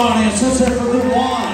on in. So for the one.